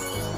Pull